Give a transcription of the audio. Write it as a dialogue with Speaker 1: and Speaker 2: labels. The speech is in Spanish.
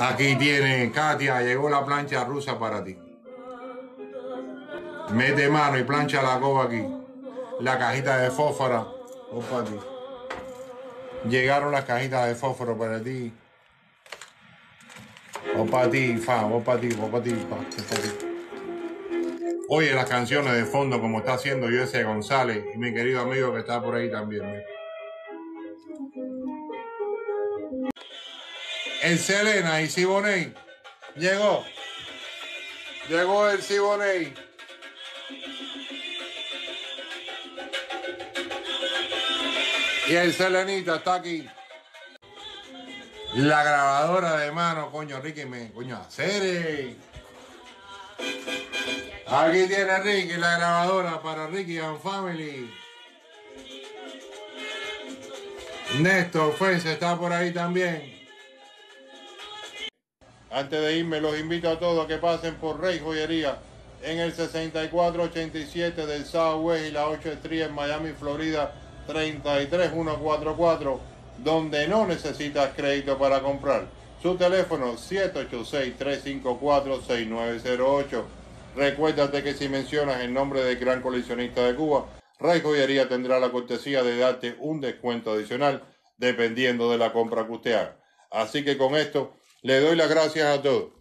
Speaker 1: Aquí tiene, Katia, llegó la plancha rusa para ti. Mete mano y plancha la coba aquí. La cajita de fósforo. Ti. Llegaron las cajitas de fósforo para ti. O para ti, fa, o para ti, o para ti, para ti. Oye las canciones de fondo como está haciendo Jesse González y mi querido amigo que está por ahí también. mira. El Selena y Siboney. Llegó. Llegó el Siboney. Y el Selenita está aquí. La grabadora de mano, coño, Ricky, me, coño, hacer. Aquí tiene Ricky la grabadora para Ricky and Family. Néstor Fence está por ahí también. Antes de irme, los invito a todos a que pasen por Rey Joyería en el 6487 del Southwest y la 8 Street en Miami, Florida 33144, donde no necesitas crédito para comprar. Su teléfono 786-354-6908. Recuérdate que si mencionas el nombre del gran coleccionista de Cuba, Rey Joyería tendrá la cortesía de darte un descuento adicional dependiendo de la compra que usted haga. Así que con esto le doy las gracias a todos.